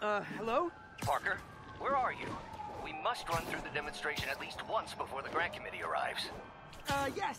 Uh, hello? Parker, where are you? We must run through the demonstration at least once before the grant committee arrives. Uh, yes,